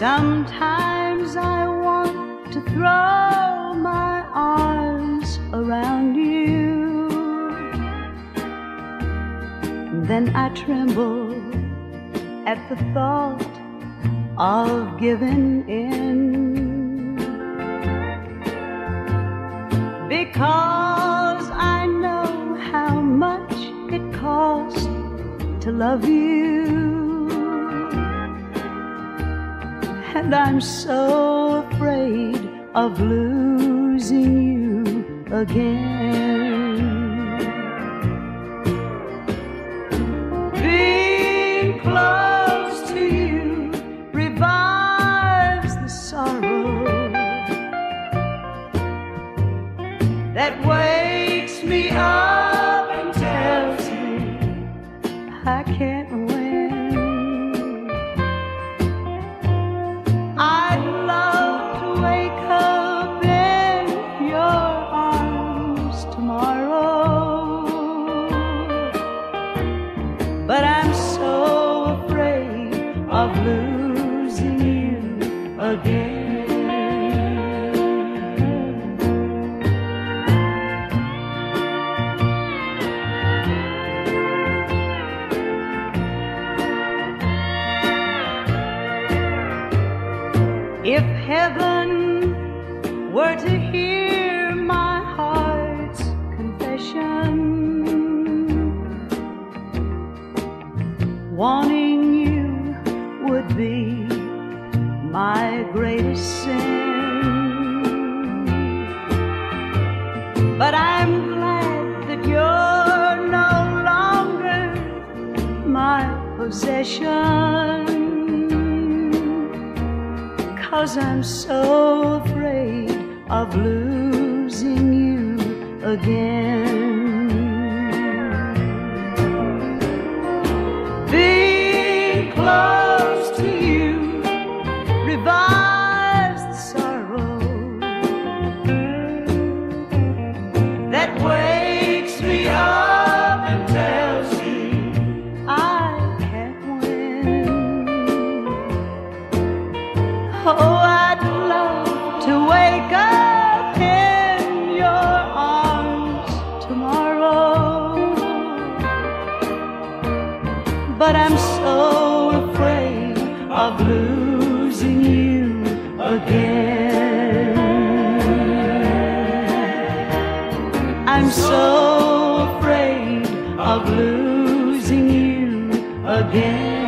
Sometimes I want to throw my arms around you. Then I tremble at the thought of giving in. Because I know how much it costs to love you. And I'm so afraid of losing you again. Being close to you revives the sorrow that wakes me up and tells me I can't losing you again. If heaven were to hear my heart's confession, wanting my greatest sin. But I'm glad that you're no longer my possession. Cause I'm so afraid of losing you again. Revives the sorrow that wakes me up and tells me I can't win. Oh, I'd love to wake up in your arms tomorrow. But I'm so afraid of losing you again. I'm so afraid of losing you again.